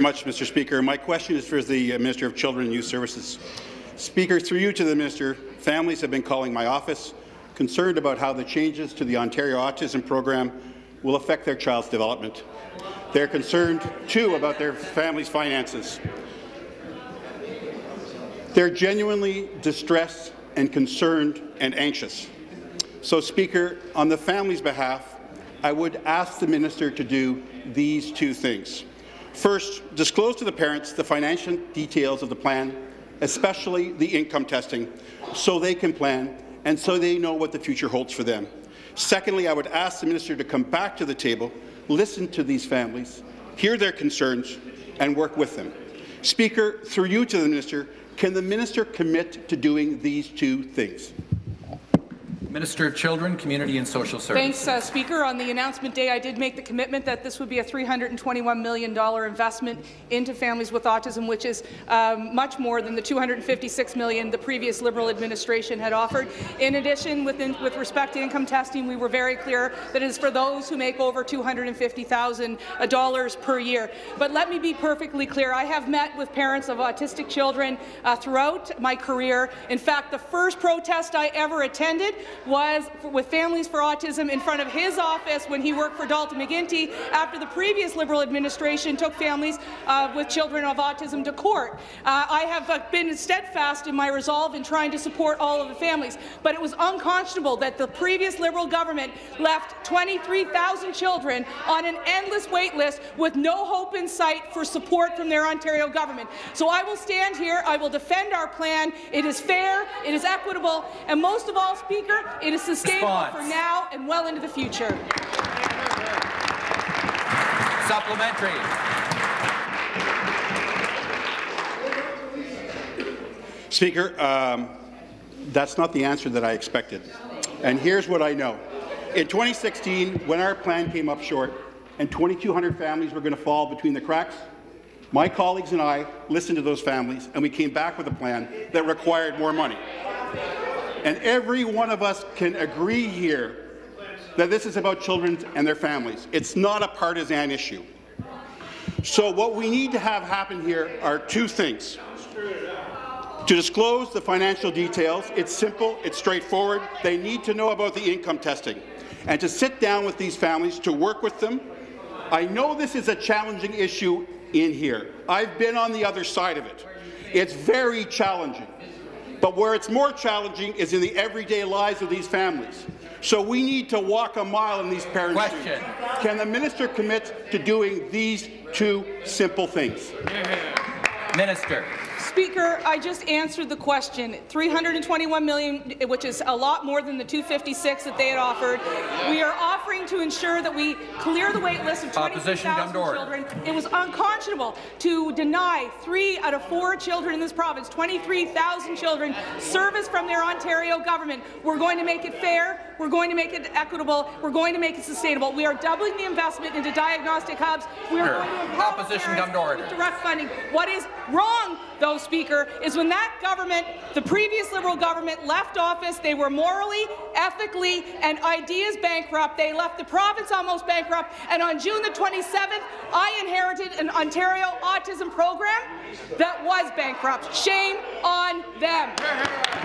much, Mr. Speaker. My question is for the uh, Minister of Children and Youth Services. Speaker, through you to the Minister, families have been calling my office concerned about how the changes to the Ontario Autism Program will affect their child's development. They're concerned, too, about their family's finances. They're genuinely distressed and concerned and anxious. So, Speaker, on the family's behalf, I would ask the minister to do these two things. First, disclose to the parents the financial details of the plan, especially the income testing, so they can plan and so they know what the future holds for them. Secondly, I would ask the minister to come back to the table, listen to these families, hear their concerns, and work with them. Speaker, through you to the minister, can the minister commit to doing these two things? Minister of Children, Community and Social Services. Thanks, uh, Speaker. On the announcement day, I did make the commitment that this would be a $321 million investment into families with autism, which is um, much more than the 256 million the previous Liberal administration had offered. In addition, within, with respect to income testing, we were very clear that it is for those who make over $250,000 per year. But let me be perfectly clear. I have met with parents of autistic children uh, throughout my career. In fact, the first protest I ever attended was with Families for Autism in front of his office when he worked for Dalton McGuinty after the previous Liberal administration took families uh, with children of autism to court. Uh, I have uh, been steadfast in my resolve in trying to support all of the families, but it was unconscionable that the previous Liberal government left 23,000 children on an endless wait list with no hope in sight for support from their Ontario government. So I will stand here, I will defend our plan. It is fair, it is equitable, and most of all, Speaker, it is sustainable Response. for now and well into the future. Supplementary. Speaker, um, that's not the answer that I expected. And here's what I know. In 2016, when our plan came up short and 2,200 families were going to fall between the cracks, my colleagues and I listened to those families, and we came back with a plan that required more money. And every one of us can agree here that this is about children and their families. It's not a partisan issue. So what we need to have happen here are two things. To disclose the financial details, it's simple, it's straightforward. They need to know about the income testing. And to sit down with these families, to work with them. I know this is a challenging issue in here. I've been on the other side of it. It's very challenging. But where it's more challenging is in the everyday lives of these families. So we need to walk a mile in these parents' shoes. Can the minister commit to doing these two simple things? Minister. Speaker, I just answered the question. 321 million, which is a lot more than the 256 that they had offered. We are offering to ensure that we clear the wait list of Opposition, come 23,000 children. It was unconscionable to deny three out of four children in this province, 23,000 children, service from their Ontario government. We're going to make it fair. We're going to make it equitable. We're going to make it sustainable. We are doubling the investment into diagnostic hubs. We are Sure. going to Opposition, come to order. direct funding. What is wrong, though, Speaker, is when that government, the previous Liberal government, left office, they were morally, ethically, and ideas bankrupt. They left the province almost bankrupt. And on June the 27th, I inherited an Ontario autism program that was bankrupt. Shame on them.